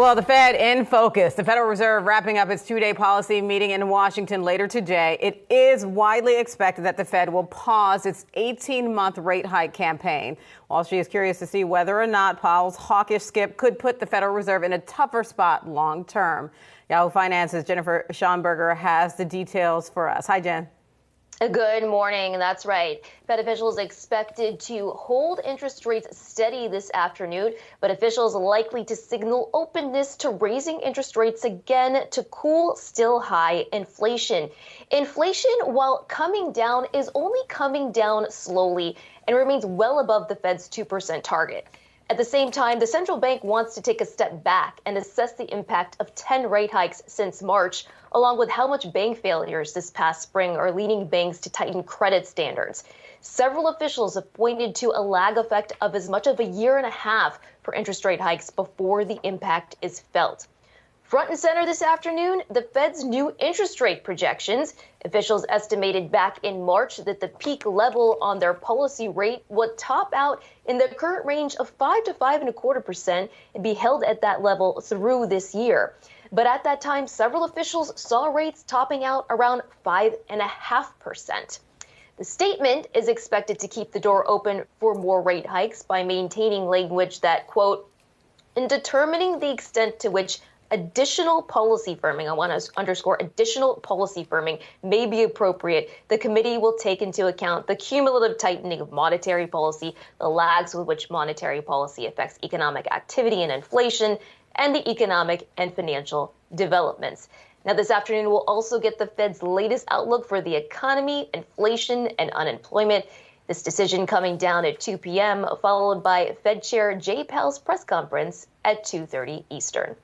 Well, the Fed in focus. The Federal Reserve wrapping up its two day policy meeting in Washington later today. It is widely expected that the Fed will pause its 18 month rate hike campaign. Wall Street is curious to see whether or not Powell's hawkish skip could put the Federal Reserve in a tougher spot long term. Yahoo Finance's Jennifer Schonberger has the details for us. Hi, Jen. Good morning. That's right. Fed officials expected to hold interest rates steady this afternoon, but officials likely to signal openness to raising interest rates again to cool still high inflation. Inflation, while coming down, is only coming down slowly and remains well above the Fed's 2% target. At the same time, the central bank wants to take a step back and assess the impact of 10 rate hikes since March, along with how much bank failures this past spring are leading banks to tighten credit standards. Several officials have pointed to a lag effect of as much of a year and a half for interest rate hikes before the impact is felt. Front and center this afternoon, the Fed's new interest rate projections. Officials estimated back in March that the peak level on their policy rate would top out in the current range of five to five and a quarter percent and be held at that level through this year. But at that time, several officials saw rates topping out around five and a half percent. The statement is expected to keep the door open for more rate hikes by maintaining language that, quote, in determining the extent to which additional policy firming, I want to underscore additional policy firming may be appropriate. The committee will take into account the cumulative tightening of monetary policy, the lags with which monetary policy affects economic activity and inflation, and the economic and financial developments. Now, this afternoon, we'll also get the Fed's latest outlook for the economy, inflation, and unemployment. This decision coming down at 2 p.m., followed by Fed Chair Jay Powell's press conference at 2:30 Eastern.